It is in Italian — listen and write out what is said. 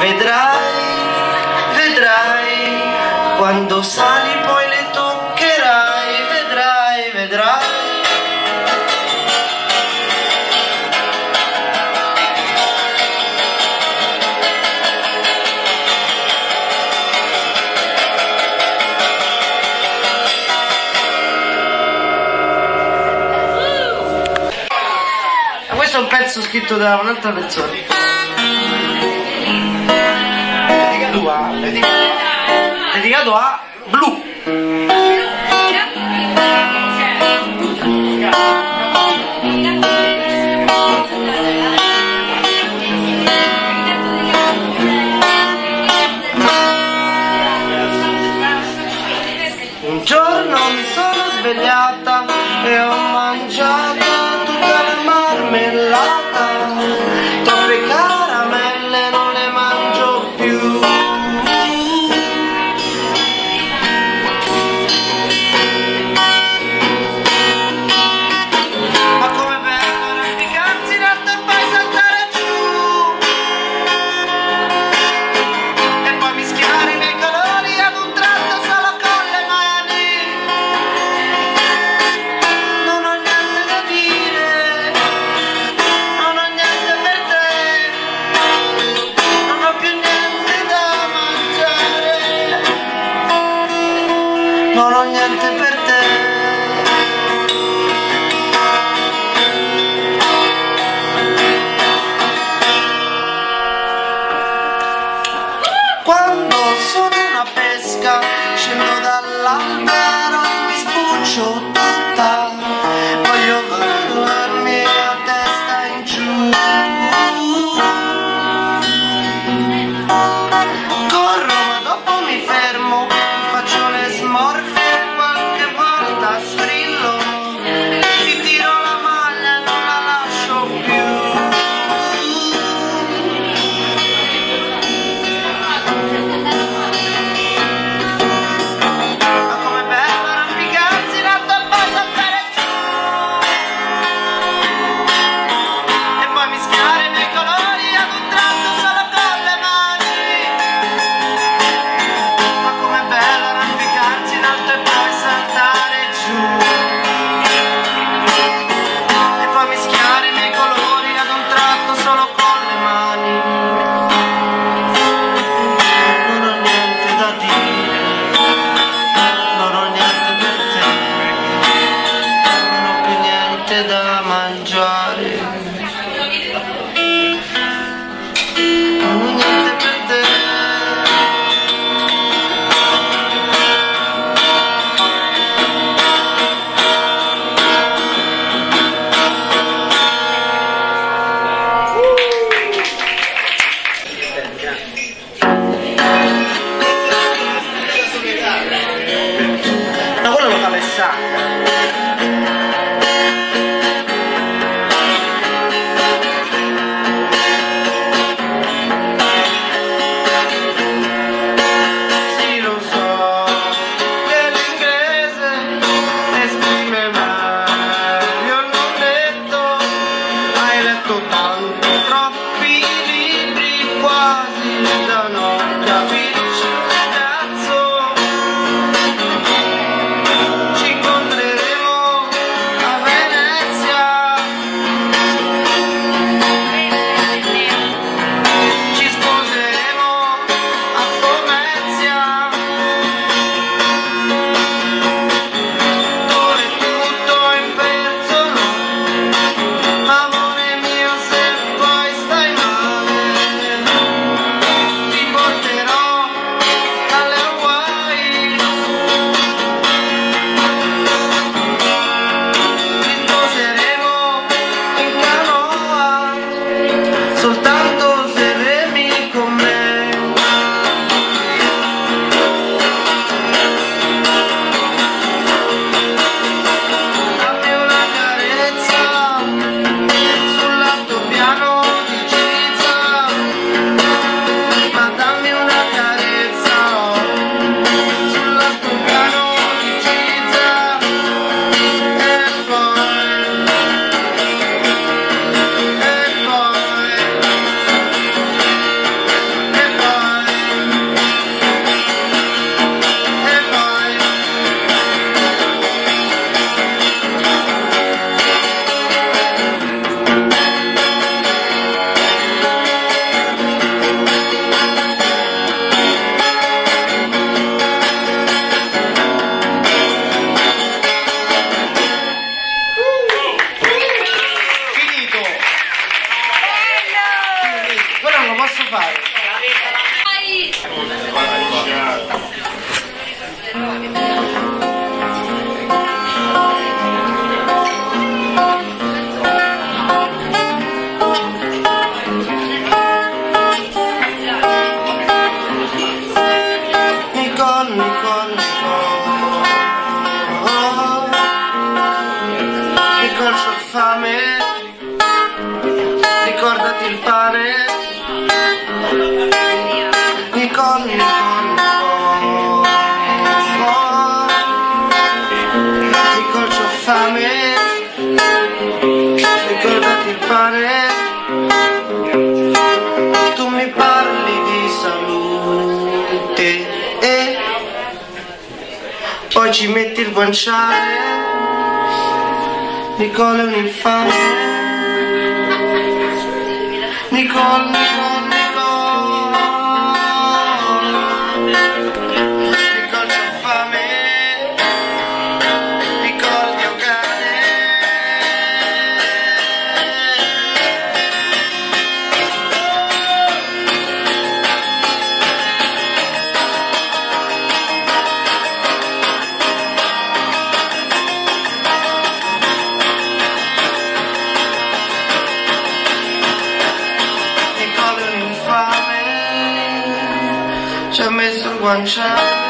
Vedrai, vedrai, quando sali poi le toccherai, vedrai, vedrai. questo è un pezzo scritto da un'altra persona cambiato a blu. Un giorno mi sono svegliata. Totale Shock fame. Ricordati il pane. Nicole, Nicole, Nicole c'ho fame. Ricordati il pane. Tu mi parli di salute. E poi ci metti il guanciale Nicole è un infame Nicole, Ci ha messo il guanciale